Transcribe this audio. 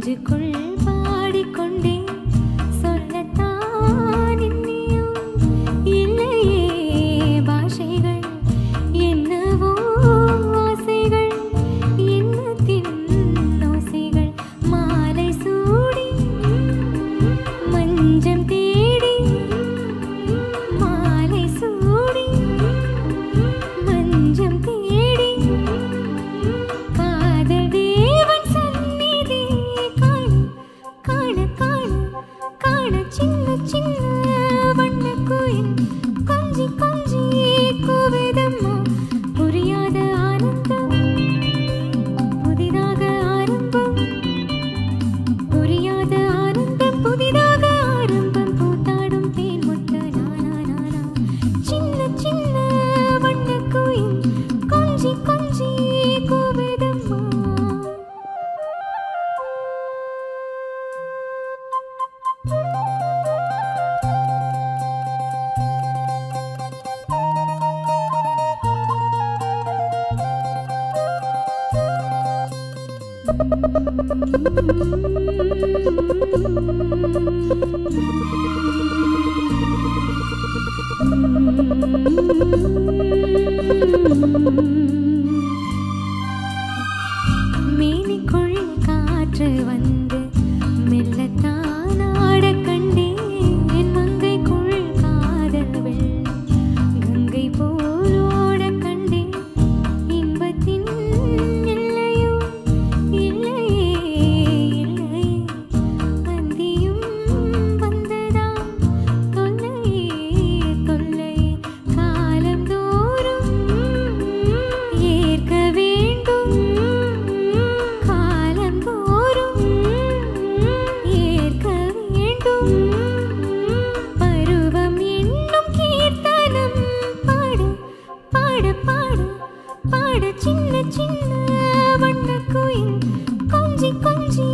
कुंज कुल காண காண சின்ன சின்ன മേനിക്കൊഴിൽ കാറ്റ് വന്നു சின்ன சின்ன வண்ண குயில். கொஞ்சி கொஞ்சி